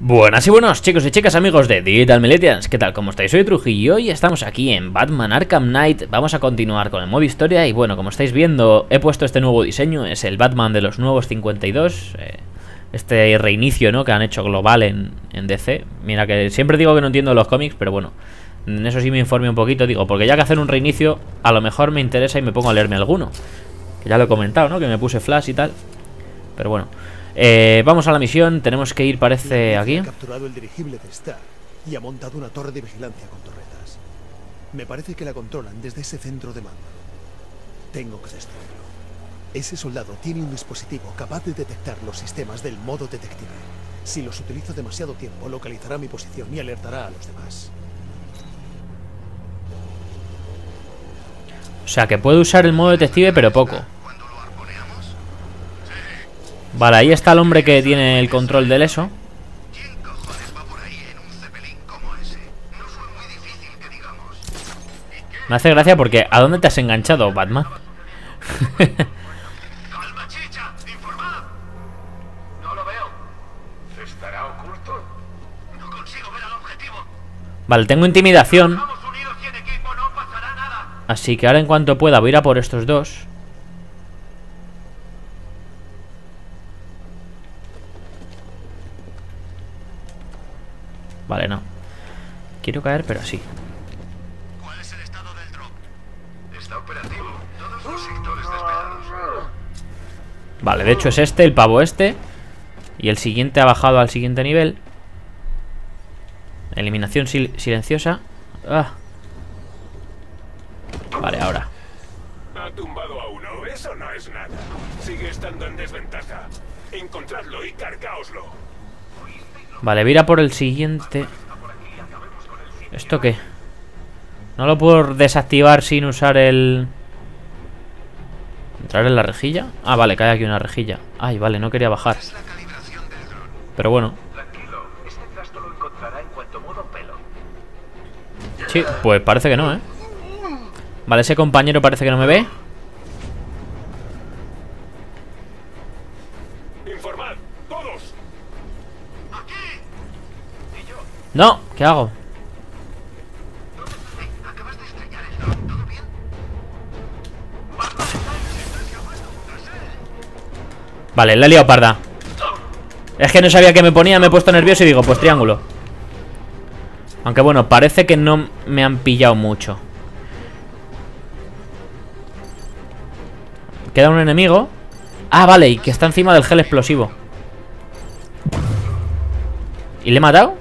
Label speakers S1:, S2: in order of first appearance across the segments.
S1: Buenas y buenos chicos y chicas amigos de Digital Millennials, ¿qué tal? ¿Cómo estáis? Soy Trujillo y hoy estamos aquí en Batman Arkham Knight Vamos a continuar con el modo historia y bueno, como estáis viendo he puesto este nuevo diseño Es el Batman de los nuevos 52 eh, Este reinicio ¿no? que han hecho global en, en DC Mira que siempre digo que no entiendo los cómics, pero bueno En eso sí me informe un poquito, digo, porque ya que hacer un reinicio A lo mejor me interesa y me pongo a leerme alguno Que ya lo he comentado, ¿no? Que me puse flash y tal Pero bueno eh, vamos a la misión, tenemos que ir, parece, aquí.
S2: Ha capturado el dirigible de Star y ha montado una torre de vigilancia con torretas. Me parece que la controlan desde ese centro de mando. Tengo que destruirlo. Ese soldado tiene un dispositivo capaz de detectar los sistemas del modo detective. Si los utilizo demasiado tiempo, localizará mi posición y alertará a los demás.
S1: O sea, que puede usar el modo detective, pero poco. Vale, ahí está el hombre que tiene el control del eso. Me hace gracia porque ¿a dónde te has enganchado, Batman? Vale, tengo intimidación. Así que ahora en cuanto pueda voy a ir a por estos dos. Vale, no. Quiero caer, pero sí. ¿Cuál es el estado del drop? Está operativo. Todos los sectores despejados. Vale, de hecho es este, el pavo este. Y el siguiente ha bajado al siguiente nivel. Eliminación sil silenciosa. Ah. Vale, ahora.
S3: Ha tumbado a uno, eso no es nada. Sigue estando en desventaja. Encontradlo y cargaoslo.
S1: Vale, voy a ir a por el siguiente. ¿Esto qué? No lo puedo desactivar sin usar el... ¿Entrar en la rejilla? Ah, vale, cae aquí una rejilla. Ay, vale, no quería bajar. Pero bueno. Sí, pues parece que no, ¿eh? Vale, ese compañero parece que no me ve. No, ¿qué hago? Vale, la he liado parda. Es que no sabía que me ponía, me he puesto nervioso y digo, pues triángulo. Aunque bueno, parece que no me han pillado mucho. Queda un enemigo. Ah, vale, y que está encima del gel explosivo ¿Y le he matado?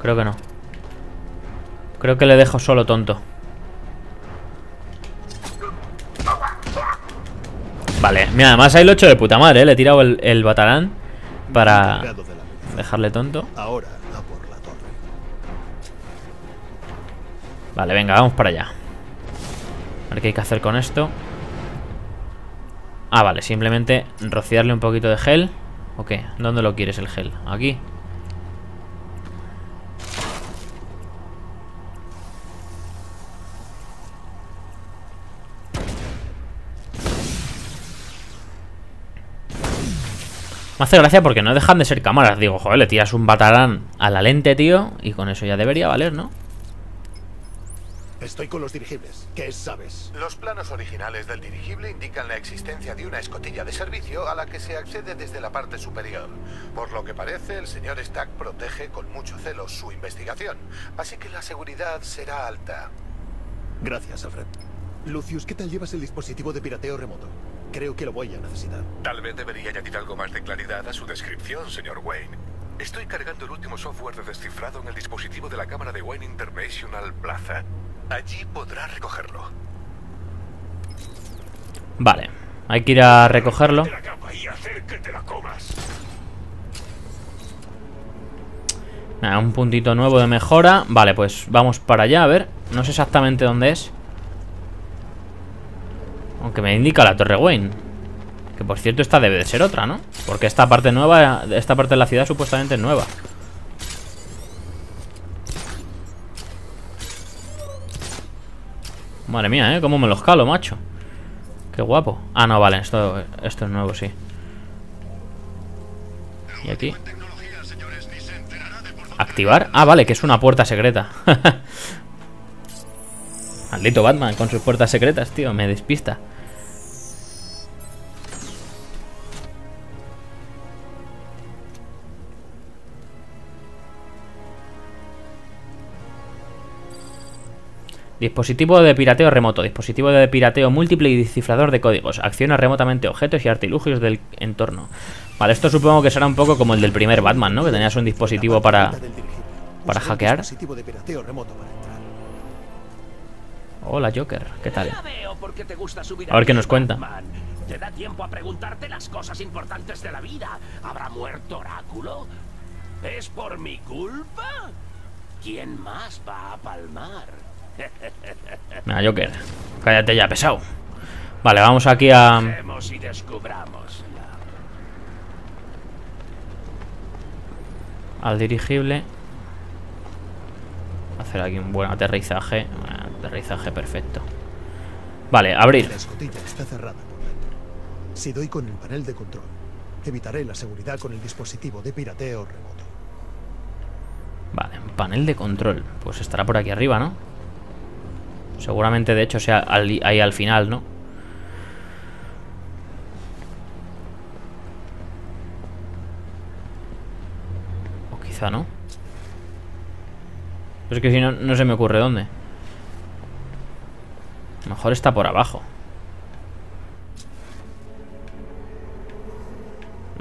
S1: Creo que no. Creo que le dejo solo tonto. Vale, mira, además ahí lo he hecho de puta madre, ¿eh? Le he tirado el, el batalán para dejarle tonto. Vale, venga, vamos para allá. A ver qué hay que hacer con esto. Ah, vale, simplemente rociarle un poquito de gel. ¿O qué? ¿Dónde lo quieres el gel? ¿Aquí? Me hace gracia porque no dejan de ser cámaras. Digo, joder, le tiras un batarán a la lente, tío. Y con eso ya debería valer, ¿no?
S2: Estoy con los dirigibles. ¿Qué sabes?
S4: Los planos originales del dirigible indican la existencia de una escotilla de servicio a la que se accede desde la parte superior. Por lo que parece, el señor Stack protege con mucho celo su investigación. Así que la seguridad será alta.
S2: Gracias, Alfred. Lucius, ¿qué tal llevas el dispositivo de pirateo remoto? Creo que lo voy a necesitar.
S4: Tal vez debería añadir algo más de claridad a su descripción, señor Wayne. Estoy cargando el último software de descifrado en el dispositivo de la cámara de Wayne International Plaza. Allí podrá recogerlo.
S1: Vale, hay que ir a recogerlo. Nada, un puntito nuevo de mejora. Vale, pues vamos para allá, a ver. No sé exactamente dónde es. Aunque me indica la Torre Wayne. Que por cierto esta debe de ser otra, ¿no? Porque esta parte nueva, esta parte de la ciudad supuestamente es nueva. Madre mía, ¿eh? Cómo me los calo, macho. Qué guapo. Ah, no, vale, esto, esto es nuevo, sí. Y aquí. ¿Activar? Ah, vale, que es una puerta secreta. Maldito Batman con sus puertas secretas, tío, me despista. Dispositivo de pirateo remoto, dispositivo de pirateo múltiple y descifrador de códigos. Acciona remotamente objetos y artilugios del entorno. Vale, esto supongo que será un poco como el del primer Batman, ¿no? Que tenías un dispositivo para, para hackear. Hola Joker, ¿qué tal? A ver qué nos cuenta.
S5: ¿Te da tiempo a preguntarte las cosas importantes de la vida? ¿Habrá muerto Oráculo? ¿Es por mi culpa? ¿Quién más va a palmar?
S1: Mira, Joker. Cállate ya, pesado. Vale, vamos aquí a... Al dirigible. Hacer aquí un buen aterrizaje. aterrizaje perfecto. Vale, abrir.
S2: La escotilla está cerrada por dentro. Si doy con el panel de control, evitaré la seguridad con el dispositivo de pirateo remoto.
S1: Vale, panel de control. Pues estará por aquí arriba, ¿no? Seguramente, de hecho, sea ahí al final, ¿no? O quizá no. Pero es que si no, no se me ocurre dónde. mejor está por abajo.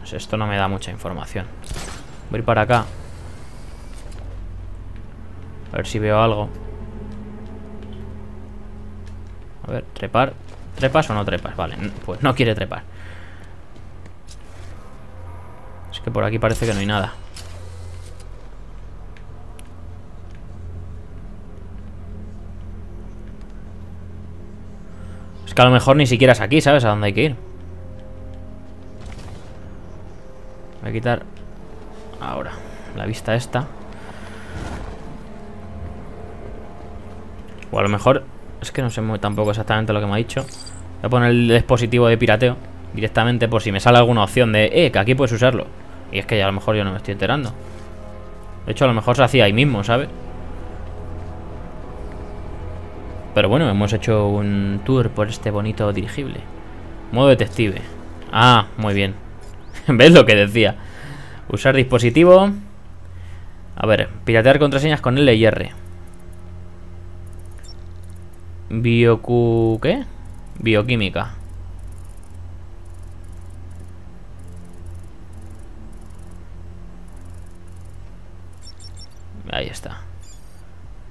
S1: Sé, esto no me da mucha información. Voy para acá. A ver si veo algo. A ver, trepar. ¿Trepas o no trepas? Vale, pues no quiere trepar. Es que por aquí parece que no hay nada. Es que a lo mejor ni siquiera es aquí, ¿sabes? A dónde hay que ir. Voy a quitar ahora la vista esta. O a lo mejor es que no sé tampoco exactamente lo que me ha dicho. Voy a poner el dispositivo de pirateo directamente por si me sale alguna opción de, eh, que aquí puedes usarlo. Y es que ya a lo mejor yo no me estoy enterando. De hecho, a lo mejor se hacía ahí mismo, ¿sabes? Pero bueno, hemos hecho un tour por este bonito dirigible. Modo detective. Ah, muy bien. ¿Ves lo que decía? Usar dispositivo. A ver, piratear contraseñas con L y R. Biocu... ¿Qué? Bioquímica. Ahí está.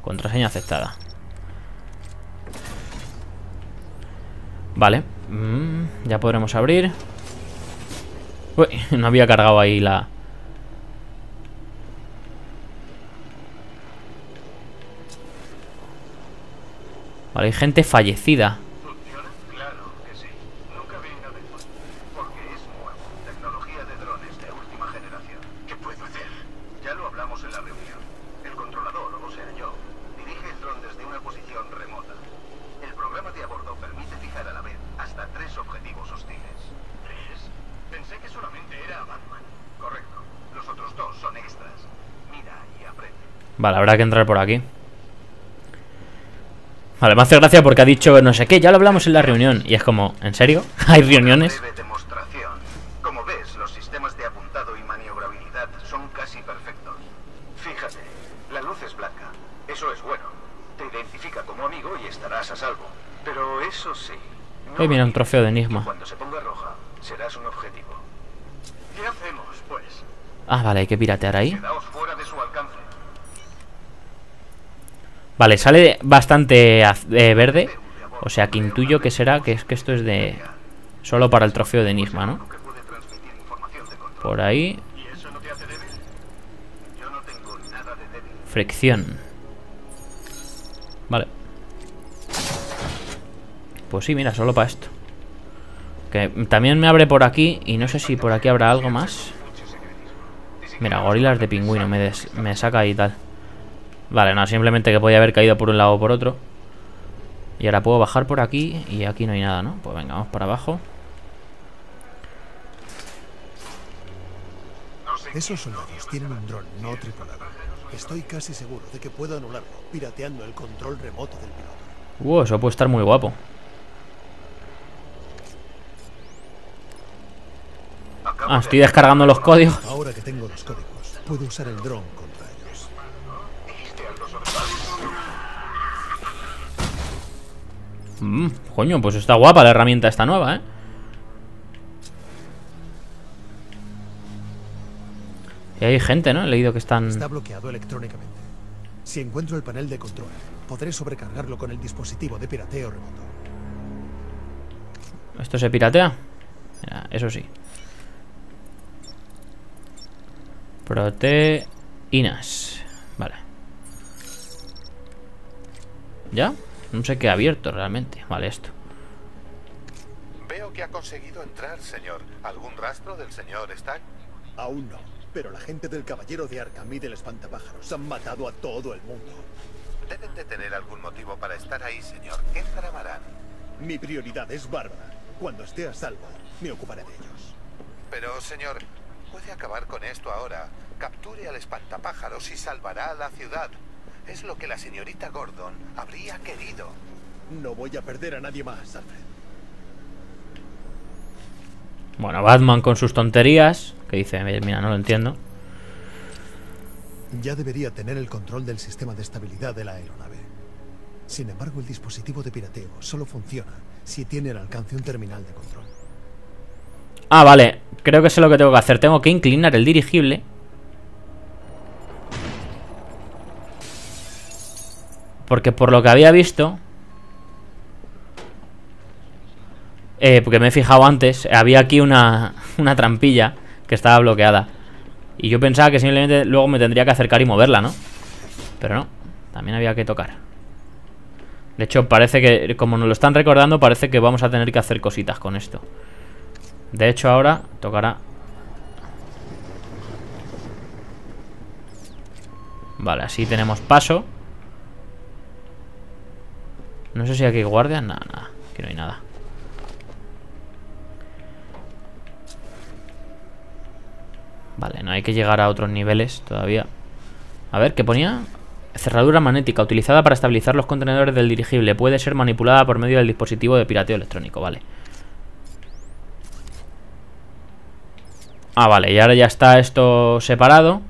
S1: Contraseña aceptada. Vale. Mm, ya podremos abrir. Uy, no había cargado ahí la... Hay gente fallecida. Vale, habrá que entrar por aquí. Vale, me hace gracia porque ha dicho no sé qué, ya lo hablamos en la reunión. Y es como, ¿en serio? ¿Hay reuniones?
S4: Breve demostración. Como ves, los sistemas de apuntado y maniobrabilidad son casi perfectos. Fíjate, la luz es blanca. Eso es bueno. Te identifica como amigo y estarás a salvo. Pero eso sí. No
S1: Ahí viene un trofeo de enigma.
S4: Cuando se ponga roja, serás un objetivo. ¿Qué hacemos, pues?
S1: Ah, vale, hay que piratear ahí.
S4: Quedaos fuera de su alcance.
S1: Vale, sale bastante eh, verde. O sea, que intuyo que será que es que esto es de... Solo para el trofeo de Enigma, ¿no? Por ahí. Fricción. Vale. Pues sí, mira, solo para esto. Que también me abre por aquí y no sé si por aquí habrá algo más. Mira, gorilas de pingüino me, des- me saca y tal. Vale, no, simplemente que podía haber caído por un lado o por otro. Y ahora puedo bajar por aquí y aquí no hay nada, ¿no? Pues venga, vamos para abajo.
S2: Esos soldados tienen un dron no tripulado. Estoy casi seguro de que puedo anularlo pirateando el control remoto del piloto.
S1: Uh, eso puede estar muy guapo. Ah, estoy descargando los códigos.
S2: Ahora que tengo los códigos, puedo usar el dron contra
S1: Mm, coño, pues está guapa la herramienta esta nueva, ¿eh? Y hay gente, ¿no? He leído que están...
S2: Está bloqueado electrónicamente. Si encuentro el panel de control, podré sobrecargarlo con el dispositivo de pirateo remoto.
S1: ¿Esto se piratea? Mira, eso sí. Proteínas. Vale. ¿Ya? No sé qué ha abierto realmente. Vale, esto.
S4: Veo que ha conseguido entrar, señor. ¿Algún rastro del señor Stack?
S2: Aún no, pero la gente del Caballero de Arkham y del Espantapájaros han matado a todo el mundo.
S4: Deben de tener algún motivo para estar ahí, señor. ¿Qué tramarán?
S2: Mi prioridad es Bárbara. Cuando esté a salvo, me ocuparé de ellos.
S4: Pero, señor, puede acabar con esto ahora. Capture al espantapájaros y salvará a la ciudad. Es lo que la señorita Gordon habría querido.
S2: No voy a perder a nadie más, Alfred.
S1: Bueno, Batman con sus tonterías. Que dice, mira, no lo entiendo.
S2: Ya debería tener el control del sistema de estabilidad de la aeronave. Sin embargo, el dispositivo de pirateo solo funciona si tiene al alcance un terminal de control.
S1: Ah, vale. Creo que sé lo que tengo que hacer. Tengo que inclinar el dirigible. Porque por lo que había visto... Eh, porque me he fijado antes, había aquí una, una trampilla que estaba bloqueada. Y yo pensaba que simplemente luego me tendría que acercar y moverla, ¿no? Pero no, también había que tocar. De hecho, parece que, como nos lo están recordando, parece que vamos a tener que hacer cositas con esto. De hecho, ahora tocará... Vale, así tenemos paso. No sé si aquí hay guardias. Nada, nada. Aquí no hay nada. Vale, no hay que llegar a otros niveles todavía. A ver, ¿qué ponía? Cerradura magnética, utilizada para estabilizar los contenedores del dirigible. Puede ser manipulada por medio del dispositivo de pirateo electrónico, vale. Ah, vale, y ahora ya está esto separado.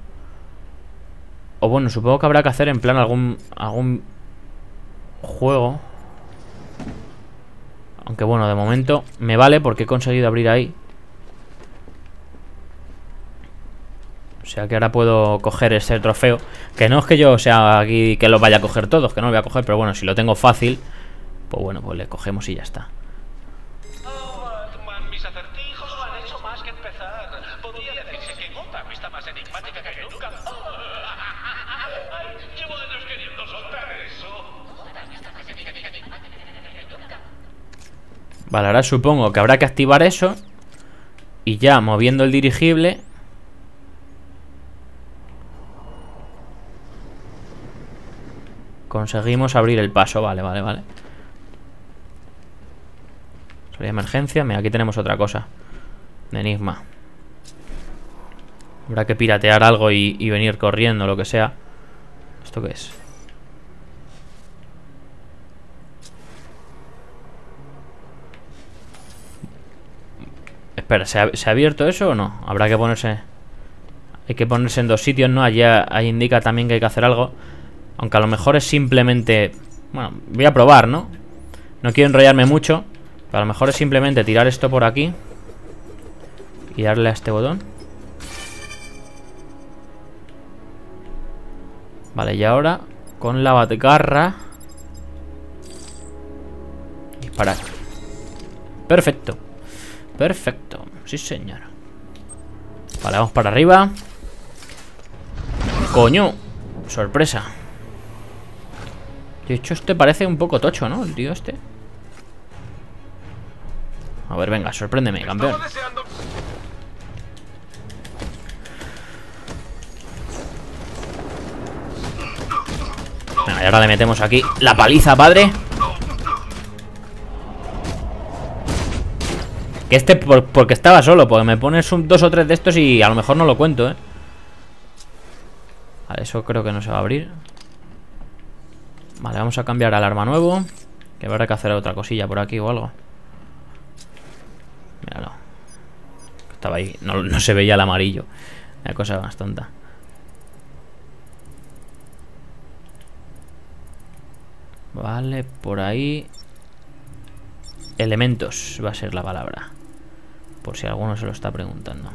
S1: O bueno, supongo que habrá que hacer en plan algún, algún juego. Aunque bueno, de momento me vale porque he conseguido abrir ahí. O sea que ahora puedo coger ese trofeo. Que no es que yo sea aquí que lo vaya a coger todos, que no lo voy a coger, pero bueno, si lo tengo fácil, pues bueno, pues le cogemos y ya está. Vale, ahora supongo que habrá que activar eso. Y ya moviendo el dirigible. Conseguimos abrir el paso. Vale, vale, vale. Salida emergencia. Mira, aquí tenemos otra cosa. De enigma. Habrá que piratear algo y, y venir corriendo, lo que sea. ¿Esto qué es? Espera, ¿se ha, ¿se ha abierto eso o no? Habrá que ponerse... Hay que ponerse en dos sitios, ¿no? Allí ahí indica también que hay que hacer algo. Aunque a lo mejor es simplemente... Bueno, voy a probar, ¿no? No quiero enrollarme mucho. Pero a lo mejor es simplemente tirar esto por aquí. Y darle a este botón. Vale, y ahora con la batgarra disparar. Perfecto. Perfecto. Sí, señor. Vale, vamos para arriba. Coño. Sorpresa. De hecho, este parece un poco tocho, ¿no? El tío este. A ver, venga, sorpréndeme, campeón. Venga, y ahora le metemos aquí la paliza, padre. Que este, por- porque estaba solo, porque me pones dos o tres de estos y a lo mejor no lo cuento, ¿eh? Vale, eso creo que no se va a abrir. Vale, vamos a cambiar al arma nuevo. Que habrá que hacer otra cosilla por aquí o algo. Míralo. Estaba ahí. No, no se veía el amarillo. Una cosa más tonta. Vale, por ahí. Elementos va a ser la palabra. Por si alguno se lo está preguntando.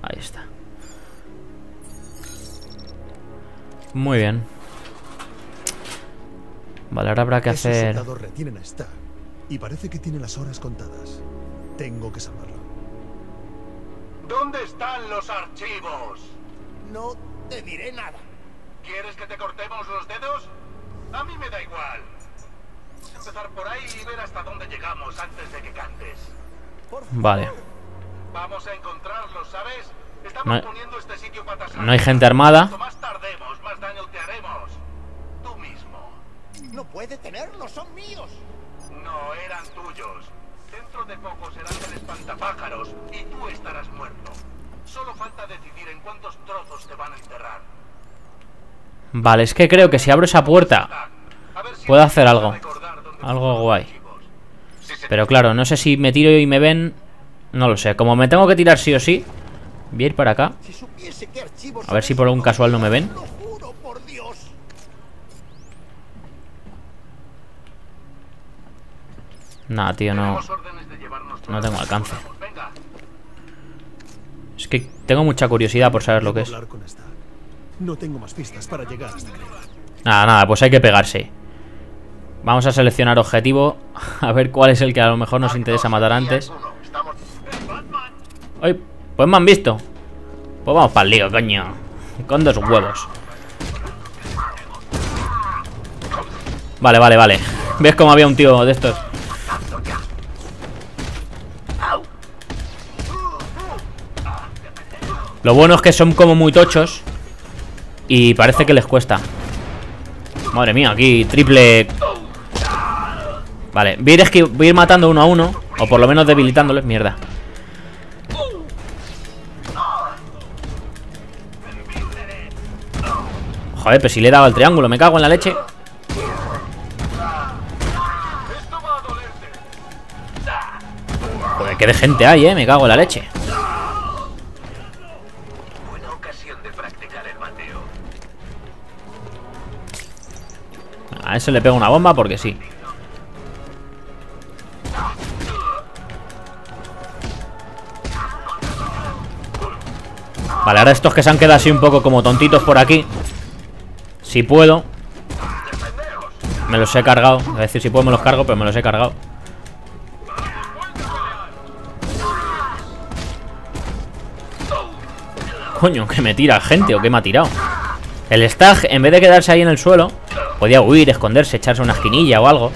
S1: Ahí está. Muy bien. Vale, ahora habrá que
S2: Esos
S1: hacer...
S2: soldados retienen a Stark y parece que tiene las horas contadas. Tengo que salvarlo.
S6: ¿Dónde están los archivos?
S7: No te diré nada.
S6: ¿Quieres que te cortemos los dedos? A mí me da igual. Empezar por ahí y ver hasta dónde llegamos antes de que cantes.
S1: Vale.
S6: Vamos a encontrarlos, ¿sabes? Estamos
S1: No hay-
S6: poniendo este sitio patas
S1: No hay gente armada.
S6: Cuanto más tardemos, más daño te haremos. Tú mismo.
S7: No puede tenerlos, son míos.
S6: No eran tuyos. Dentro de poco serán del espantapájaros y tú estarás muerto. Solo falta decidir en cuántos trozos te van a enterrar.
S1: Vale, es que creo que si abro esa puerta
S6: A ver si
S1: Puedo hacer algo. Algo guay. Pero claro, no sé si me tiro y me ven No lo sé, como me tengo que tirar sí o sí Voy a ir para acá A ver si por un casual no me ven. Nada, tío, no No tengo alcance. Es que tengo mucha curiosidad por saber lo que es
S2: hablar con Stark. No tengo más pistas para llegar hasta Creel.
S1: Nada, nada, pues hay que pegarse Vamos a seleccionar objetivo A ver cuál es el que a lo mejor nos interesa matar antes. Ay, pues me han visto. Pues vamos para el lío, coño. Con dos huevos. Vale, vale, vale. ¿Ves cómo había un tío de estos? Lo bueno es que son como muy tochos Y parece que les cuesta. Madre mía, aquí triple Vale, voy a ir, voy a ir matando uno a uno O por lo menos debilitándoles, mierda. Joder, pero si le he dado al triángulo, me cago en la leche. Joder, qué de gente hay, eh, me cago en la leche. A ese le pego una bomba porque sí Vale, ahora estos que se han quedado así un poco como tontitos por aquí Si puedo Me los he cargado. Es decir, si puedo me los cargo, pero me los he cargado. Coño, que me tira gente o que me ha tirado. El stag, en vez de quedarse ahí en el suelo Podía huir, esconderse, echarse una esquinilla o algo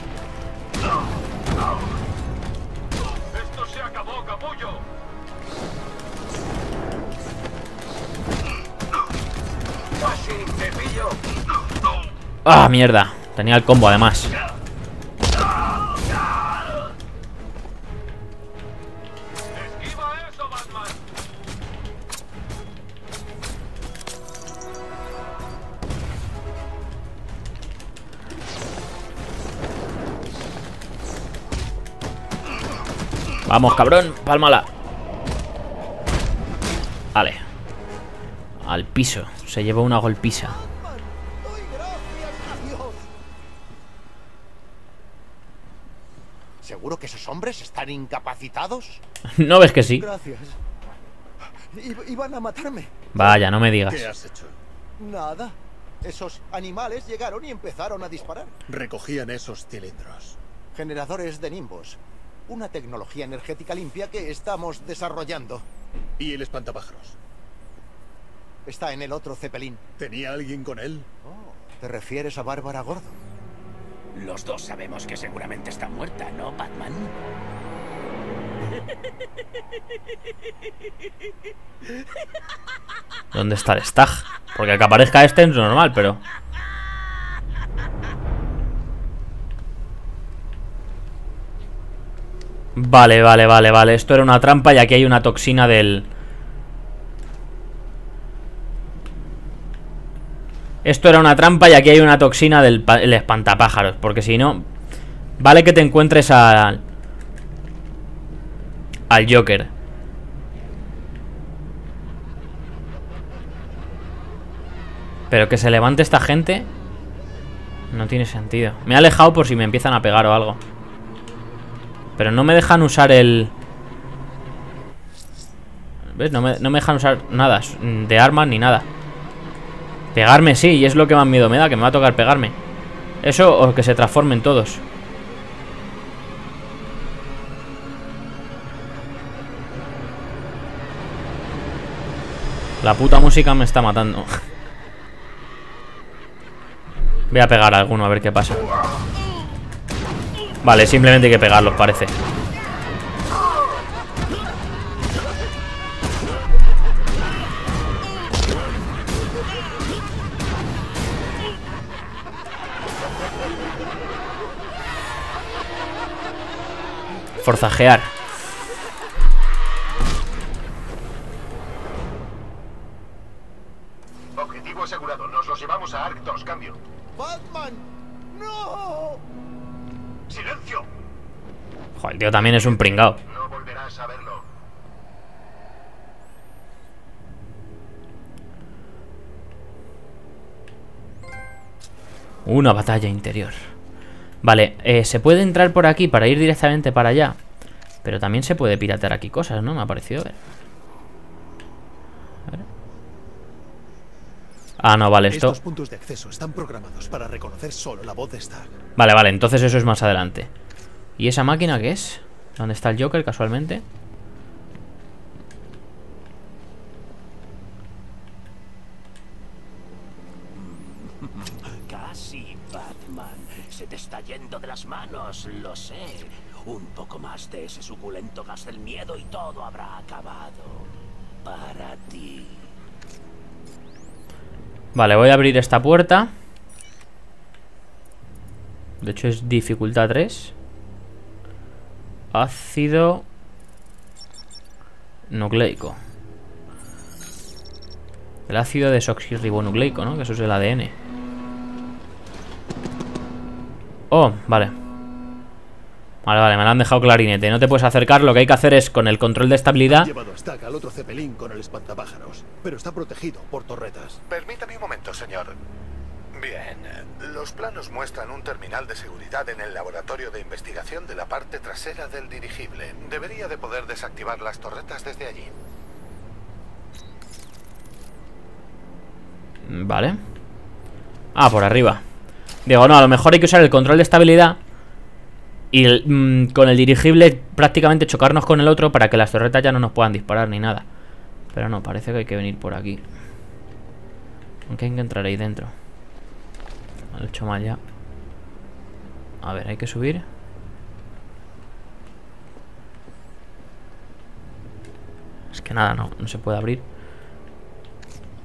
S1: ¡Ah, mierda! Tenía el combo además. Vamos, cabrón, pálmala. Vale. Al piso. Se llevó una golpisa
S7: ¿Seguro que esos hombres están incapacitados?
S1: ¿No ves que sí?
S7: Gracias. I- iban a matarme.
S1: Vaya, no me digas
S2: ¿Qué has hecho?
S7: Nada. Esos animales llegaron y empezaron a disparar.
S2: Recogían esos cilindros.
S7: Generadores de nimbos. Una tecnología energética limpia que estamos desarrollando.
S2: ¿Y el espantapájaros?
S7: Está en el otro Zeppelin.
S2: ¿Tenía alguien con él?
S7: ¿Te refieres a Bárbara Gordo?
S5: Los dos sabemos que seguramente está muerta, ¿no, Batman?
S1: ¿Dónde está el stag? Porque que aparezca este es normal, pero... Vale, vale, vale, vale Esto era una trampa y aquí hay una toxina del... Esto era una trampa y aquí hay una toxina del el espantapájaros. Porque si no... Vale que te encuentres al... Al Joker. Pero que se levante esta gente... No tiene sentido. Me he alejado por si me empiezan a pegar o algo. Pero no me dejan usar el... ¿Ves? No me, no me dejan usar nada de armas ni nada. Pegarme sí, y es lo que más miedo me da, que me va a tocar pegarme. Eso o que se transformen todos. La puta música me está matando. Voy a pegar a alguno a ver qué pasa. Vale, simplemente hay que pegarlos, parece. Forzajear.
S4: Objetivo asegurado. Nos los llevamos a Ark 2. Cambio.
S2: ¡Batman! ¡No!
S4: ¡Silencio!
S1: Joder, el tío también es un pringao.
S4: No volverás a verlo.
S1: Una batalla interior. Vale, eh, se puede entrar por aquí para ir directamente para allá. Pero también se puede piratear aquí cosas, ¿no? Me ha parecido ver. A ver. Ah, no, vale, esto...
S2: Estos puntos de acceso están programados para reconocer solo la voz de Stark.
S1: Vale, vale, entonces eso es más adelante. ¿Y esa máquina qué es? ¿Dónde está el Joker casualmente?
S5: Casi, Batman. Se te está yendo de las manos, lo sé. Un poco más de ese suculento gas del miedo y todo habrá acabado. Para ti.
S1: Vale, voy a abrir esta puerta. De hecho es dificultad 3. Ácido nucleico. El ácido desoxirribonucleico, ¿no? Que eso es el ADN. Oh, vale. Vale, vale, me lo han dejado clarinete. No te puedes acercar, lo que hay que hacer es con el control de estabilidad.
S2: Llevado a Stark al otro cepelín con el espantapájaros, pero está protegido por torretas.
S4: Permítame un momento, señor. Bien, los planos muestran un terminal de seguridad en el laboratorio de investigación de la parte trasera del dirigible. Debería de poder desactivar las torretas desde allí.
S1: Vale. Ah, por arriba. Digo, no, a lo mejor hay que usar el control de estabilidad y mm, con el dirigible prácticamente chocarnos con el otro para que las torretas ya no nos puedan disparar ni nada. Pero no, parece que hay que venir por aquí. Aunque hay que entrar ahí dentro. Lo he hecho mal ya. A ver, hay que subir. Es que nada, no, no se puede abrir.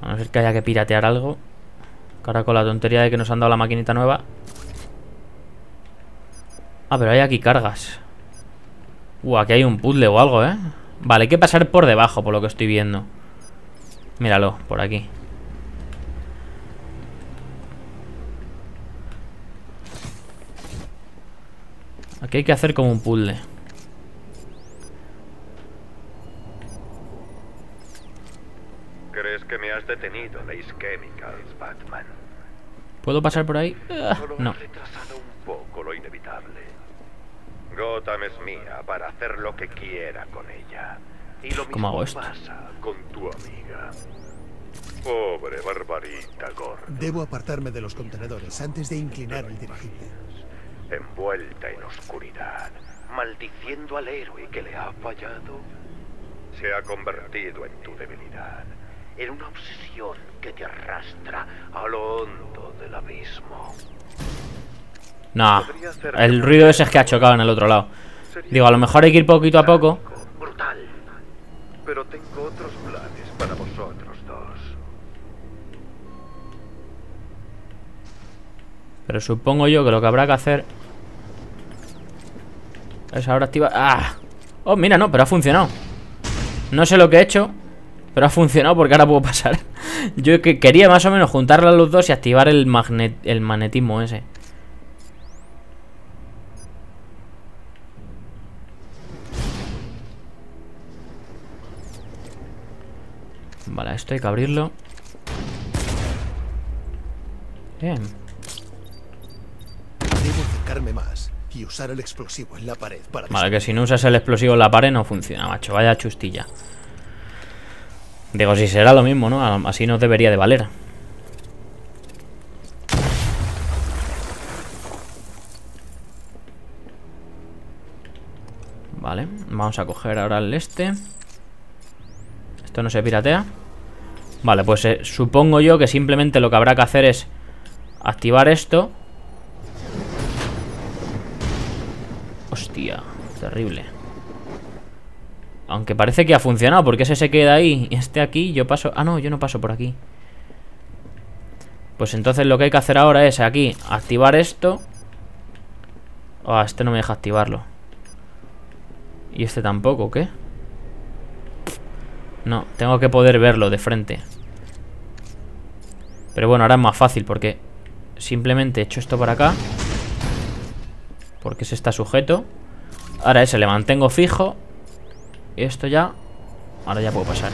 S1: A no ser que haya que piratear algo. Ahora con la tontería de que nos han dado la maquinita nueva. Ah, pero hay aquí cargas. Uh, aquí hay un puzzle o algo, ¿eh? Vale, hay que pasar por debajo, por lo que estoy viendo. Míralo, por aquí. Aquí hay que hacer como un puzzle.
S8: ¿Crees que me has detenido, Lace Chemicals, Batman?
S1: ¿Puedo pasar por ahí? Ah, no.
S8: has retrasado un poco lo inevitable. Gotham es mía para hacer lo que quiera con ella. Y lo
S1: ¿Cómo hago
S8: mismo
S1: esto?
S8: pasa con tu amiga. Pobre barbarita gorda,
S2: Debo apartarme de los contenedores antes de inclinar el dirigible.
S8: envuelta en oscuridad, maldiciendo al héroe que le ha fallado. Se ha convertido en tu debilidad, en una obsesión que te arrastra a lo hondo del abismo.
S1: No. El ruido ese es que ha chocado en el otro lado. Digo, a lo mejor hay que ir poquito a poco.
S8: Brutal. Pero tengo otros planes para vosotros dos.
S1: Pero supongo yo que lo que habrá que hacer es ahora activar... ¡Ah! Oh, mira, no, pero ha funcionado. No sé lo que he hecho, Pero ha funcionado porque ahora puedo pasar. Yo que quería más o menos juntarla a los dos y activar el, magnet el magnetismo ese. Vale, esto hay que abrirlo. Bien.
S2: Debo acercarme más y usar el explosivo en la pared para...
S1: Vale, que si no usas el explosivo en la pared no funciona, macho. Vaya chustilla. Digo, si será lo mismo, ¿no? Así no debería de valer. Vale, vamos a coger ahora el este. Esto no se piratea. Vale, pues eh, supongo yo que simplemente lo que habrá que hacer es activar esto. Hostia, terrible. Aunque parece que ha funcionado, porque ese se queda ahí y este aquí, yo paso... Ah, no, yo no paso por aquí. Pues entonces lo que hay que hacer ahora es aquí activar esto. Ah, este no me deja activarlo. Y este tampoco, ¿qué? No, tengo que poder verlo de frente. Pero bueno, ahora es más fácil porque simplemente echo esto para acá. Porque se está sujeto. Ahora ese le mantengo fijo. Y esto ya... Ahora ya puedo pasar.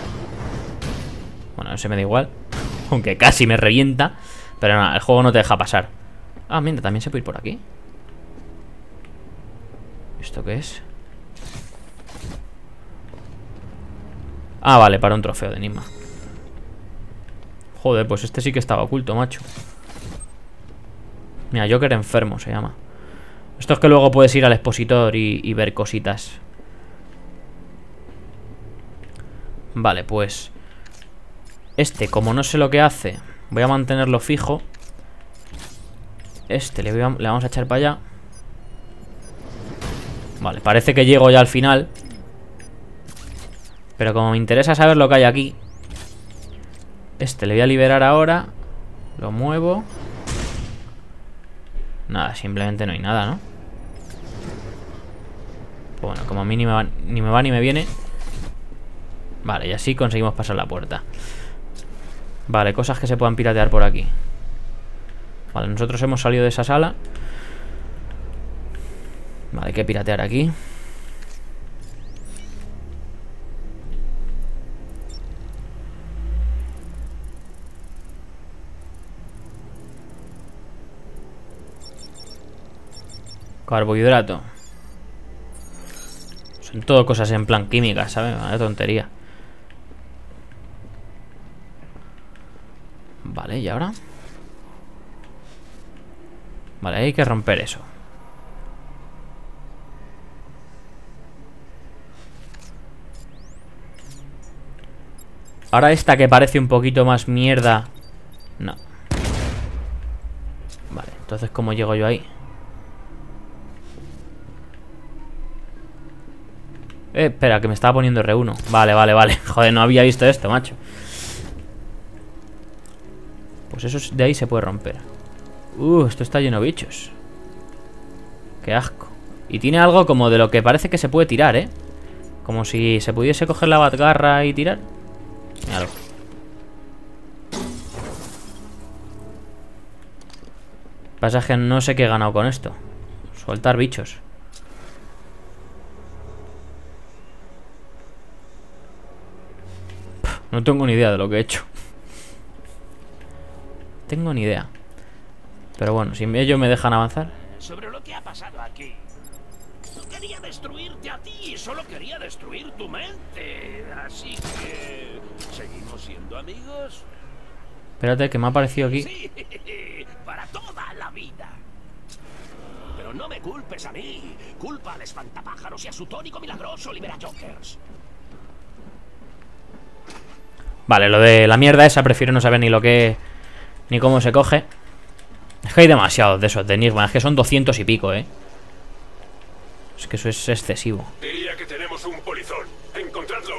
S1: Bueno, ese me da igual. Aunque casi me revienta. Pero nada, el juego no te deja pasar. Ah, mira, también se puede ir por aquí. ¿Esto qué es? Ah, vale, para un trofeo de enigma. Joder, pues este sí que estaba oculto, macho. Mira, Joker enfermo se llama. Esto es que luego puedes ir al expositor y, ver cositas. Vale, pues... Este, como no sé lo que hace, voy a mantenerlo fijo. Este le, le vamos a echar para allá. Vale, parece que llego ya al final. Pero como me interesa saber lo que hay aquí Este le voy a liberar ahora. Lo muevo. Nada, simplemente no hay nada, ¿no? Bueno, como a mí ni me, va, ni me va ni me viene. Vale, y así conseguimos pasar la puerta. Vale, cosas que se puedan piratear por aquí. Vale, nosotros hemos salido de esa sala. Vale, hay que piratear aquí Carbohidrato. Son todo cosas en plan química, ¿sabes? Una tontería. Vale, ¿y ahora? Vale, hay que romper eso. Ahora esta que parece un poquito más mierda No Vale, entonces ¿cómo llego yo ahí? Eh, espera, que me estaba poniendo R1 Vale, vale, vale. Joder, no había visto esto, macho. Pues eso de ahí se puede romper. Uh, esto está lleno de bichos. Qué asco. Y tiene algo como de lo que parece que se puede tirar, ¿eh? Como si se pudiese coger la batgarra y tirar. Míralo Pasa que no sé qué he ganado con esto. Soltar bichos No tengo ni idea de lo que he hecho. Tengo ni idea. Pero bueno, si ellos me dejan avanzar.
S5: Sobre lo que ha pasado aquí. No quería destruirte a ti, solo quería destruir tu mente. Así que... ¿Seguimos siendo amigos?
S1: Espérate, que me ha aparecido aquí.
S5: Sí, para toda la vida. Pero no me culpes a mí. Culpa al espantapájaros y a su tónico milagroso libera Jokers.
S1: Vale, lo de la mierda esa prefiero no saber ni lo que... Ni cómo se coge. Es que hay demasiados de esos de Nirvana. Es que son 200 y pico, ¿eh? Es que eso es excesivo.
S3: Diría que tenemos un polizón. Encontradlo.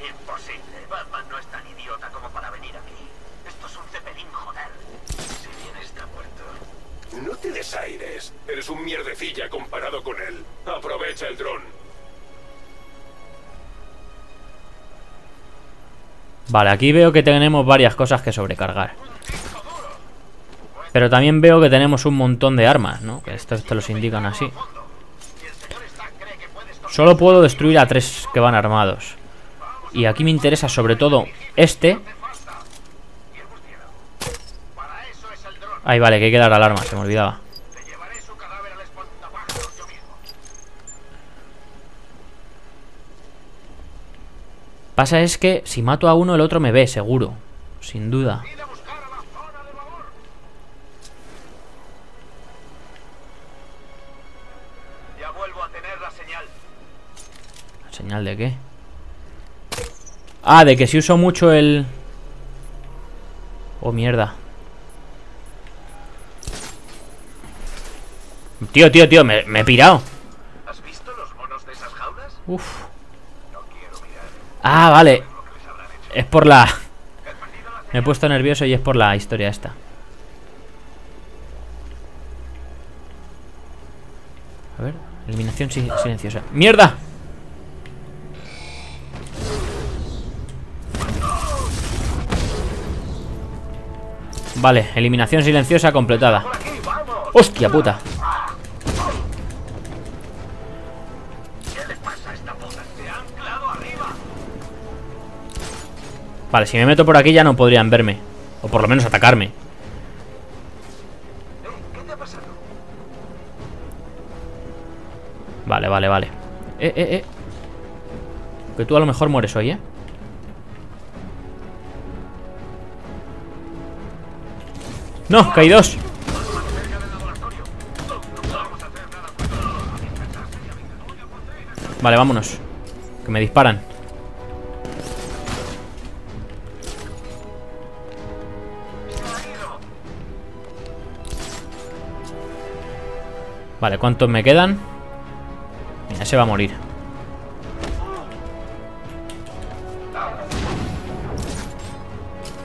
S6: Imposible. Batman no es tan idiota como para venir aquí. Esto es un cepelín, joder. Si bien está muerto.
S3: No te desaires. Eres un mierdecilla comparado con él. Aprovecha el dron.
S1: Vale, aquí veo que tenemos varias cosas que sobrecargar. Pero también veo que tenemos un montón de armas, ¿no? Que estos te los indican así. Solo puedo destruir a tres que van armados. Y aquí me interesa sobre todo este. Ahí vale, que hay que dar alarma, se me olvidaba. Pasa es que si mato a uno el otro me ve, seguro. Sin duda.
S6: Ya vuelvo a tener la señal.
S1: ¿Señal de qué? Ah, de que si uso mucho el... Oh, mierda. Tío, tío, tío, me, me he pirado.
S6: ¿Has visto los monos de esas jaulas?
S1: Uf. Ah, vale. Es por la... Me he puesto nervioso y es por la historia esta. A ver, eliminación si- silenciosa. ¡Mierda! Vale, eliminación silenciosa completada. ¡Hostia puta! Vale, si me meto por aquí ya no podrían verme. O por lo menos atacarme. Vale, vale, vale. Eh, eh, eh. Que tú a lo mejor mueres hoy, ¿eh? No, hay dos. Vale, vámonos. Que me disparan. Vale, ¿cuántos me quedan? Mira, se va a morir.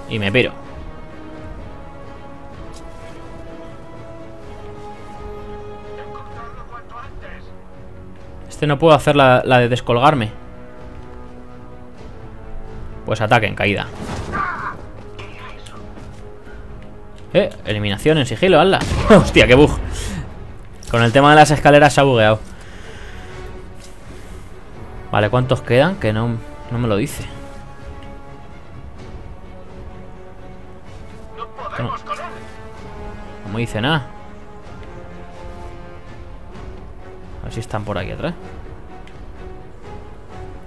S1: Y me piro. Este no puedo hacer la, la de descolgarme. Pues ataque en caída. Eh, eliminación en sigilo, hazla. Hostia, qué bug. Con el tema de las escaleras se ha bugueado. Vale, ¿cuántos quedan? Que no, no me lo dice. No, no me dice nada. A ver si están por aquí atrás.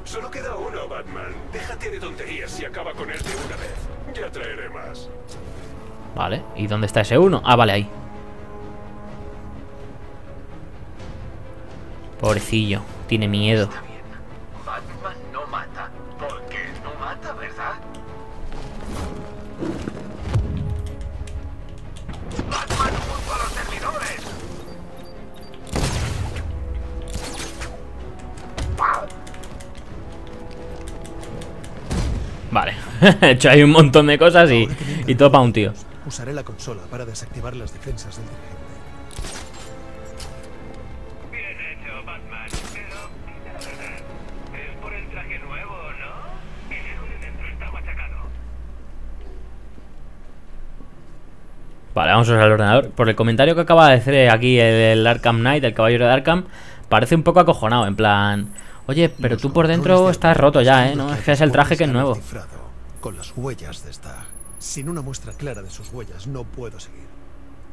S3: Solo queda uno, Batman. Déjate de tonterías y acaba con él de una vez. Ya traeré más.
S1: Vale, ¿y dónde está ese uno? Ah, vale, ahí. Pobrecillo, tiene miedo.
S6: Batman no mata. Porque no mata, ¿verdad? Batman junto a los servidores.
S1: Vale, he hecho ahí un montón de cosas y, y todo para un tío.
S2: Usaré la consola para desactivar las defensas del dirigente.
S1: Vamos a usar el ordenador. Por el comentario que acaba de hacer aquí el, el Arkham Knight, el caballero de Arkham, parece un poco acojonado, en plan... Oye, pero tú por dentro
S2: de
S1: estás roto ya, ¿eh? No, es que es el traje que es nuevo.
S2: Con las huellas de Stag. Sin una muestra clara de sus huellas no puedo seguir.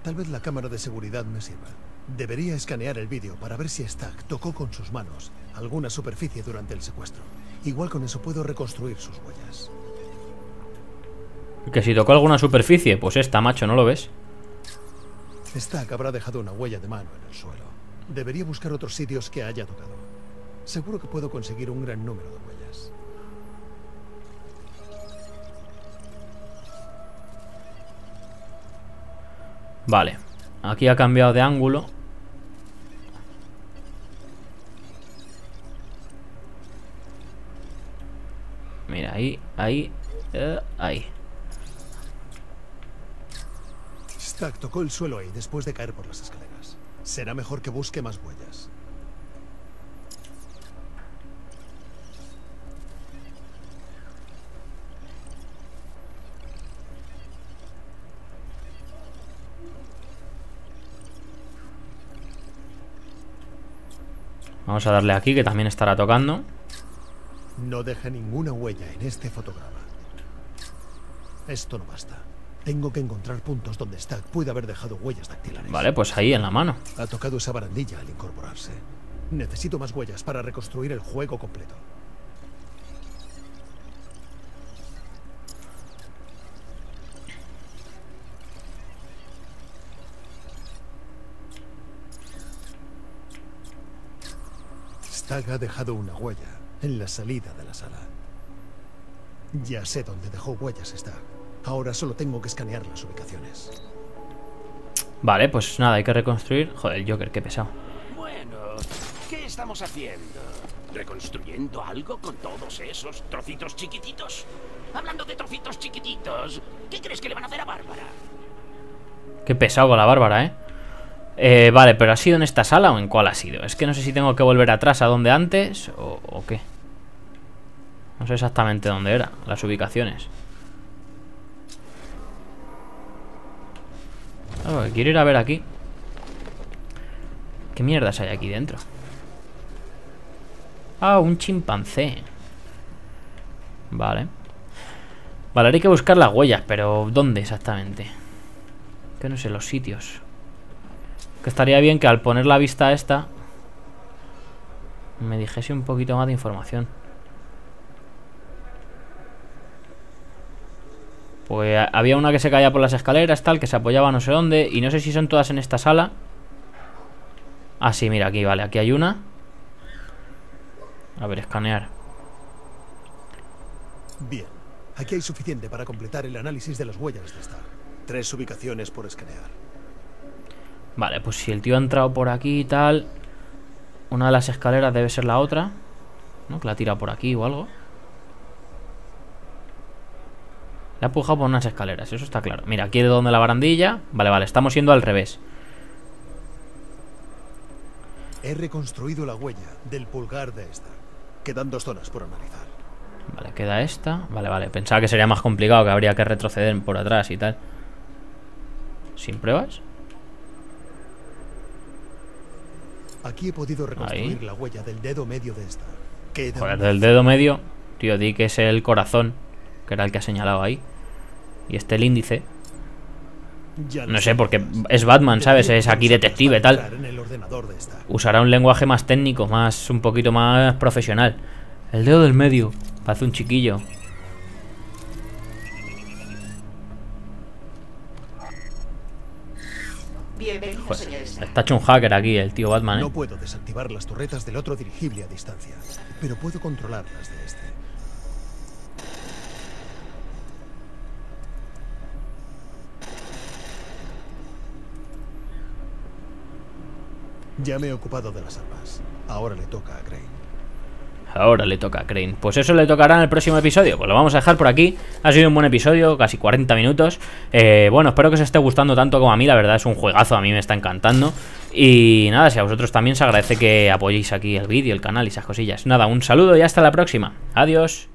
S2: Tal vez la cámara de seguridad me sirva. Debería escanear el vídeo para ver si Stag tocó con sus manos alguna superficie durante el secuestro. Igual con eso puedo reconstruir sus huellas.
S1: Que si tocó alguna superficie, pues esta, macho, ¿no lo ves?
S2: Stag habrá dejado una huella de mano en el suelo. Debería buscar otros sitios que haya tocado. Seguro que puedo conseguir un gran número de huellas.
S1: Vale. Aquí ha cambiado de ángulo. Mira, ahí, ahí, eh, ahí.
S2: Tocó el suelo ahí después de caer por las escaleras. Será mejor que busque más huellas.
S1: Vamos a darle aquí, que también estará tocando.
S2: No deja ninguna huella en este fotograma. Esto no basta. Tengo que encontrar puntos donde Stack puede haber dejado huellas dactilares.
S1: Vale, pues ahí, en la mano.
S2: Ha tocado esa barandilla al incorporarse. Necesito más huellas para reconstruir el juego completo. Stag ha dejado una huella en la salida de la sala. Ya sé dónde dejó huellas Stag. Ahora solo tengo que escanear las ubicaciones.
S1: Vale, pues nada, hay que reconstruir. Joder, el Joker, qué pesado.
S5: Bueno, ¿qué estamos haciendo? ¿Reconstruyendo algo con todos esos trocitos chiquititos? Hablando de trocitos chiquititos, ¿qué crees que le van a hacer a Bárbara?
S1: Qué pesado con la Bárbara, ¿eh? ¿eh? Vale, pero ¿ha sido en esta sala o en cuál ha sido? Es que no sé si tengo que volver atrás a donde antes o, o qué. No sé exactamente dónde era, las ubicaciones. Quiero ir a ver aquí. ¿Qué mierdas hay aquí dentro? Ah, un chimpancé. Vale. Vale, hay que buscar las huellas, pero ¿dónde exactamente? Que no sé, los sitios. Que estaría bien que al poner la vista esta me dijese un poquito más de información. Pues había una que se caía por las escaleras, tal, que se apoyaba no sé dónde. Y no sé si son todas en esta sala. Ah, sí, mira, aquí, vale, aquí hay una. A ver, escanear.
S2: Bien, aquí hay suficiente para completar el análisis de las huellas de Star. Tres ubicaciones por escanear.
S1: Vale, pues si el tío ha entrado por aquí y tal... Una de las escaleras debe ser la otra. ¿No? Que la tira por aquí o algo. Le ha empujado por unas escaleras, eso está claro. Mira, aquí de donde la barandilla. Vale, vale, estamos yendo al revés.
S2: He reconstruido la huella del pulgar de esta. Quedan dos zonas por analizar.
S1: Vale, queda esta. Vale, vale. Pensaba que sería más complicado, que habría que retroceder por atrás y tal. ¿Sin pruebas?
S2: Aquí he podido reconstruir
S1: Ahí.
S2: la huella del dedo medio de esta. Queda
S1: Joder,
S2: una-
S1: del dedo medio. Tío, di que es el corazón. Que era el que ha señalado ahí. Y este el índice.
S2: Ya
S1: No sé, porque es Batman, ¿sabes? Es aquí detective, tal. Usará un lenguaje más técnico, más un poquito más profesional. El dedo del medio. Parece un chiquillo.
S9: Stark.
S1: Está hecho un hacker aquí, el tío Batman,
S2: No
S1: ¿eh?
S2: puedo desactivar las torretas del otro dirigible a distancia, pero puedo controlarlas de este. Ya me he ocupado de las armas. Ahora le toca a Crane.
S1: Ahora le toca a Crane. Pues eso le tocará en el próximo episodio. Pues lo vamos a dejar por aquí. Ha sido un buen episodio, casi 40 minutos. Eh, bueno, espero que os esté gustando tanto como a mí. La verdad es un juegazo, a mí me está encantando. Y nada, si a vosotros también se agradece que apoyéis aquí el vídeo, el canal y esas cosillas. Nada, un saludo y hasta la próxima. Adiós.